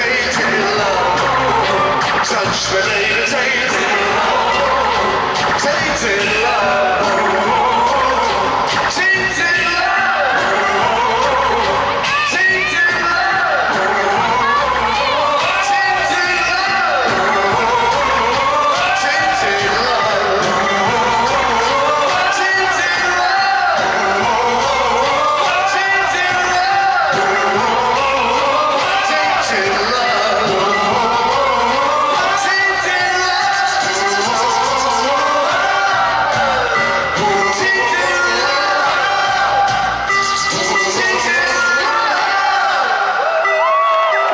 Take love. touch the ladies'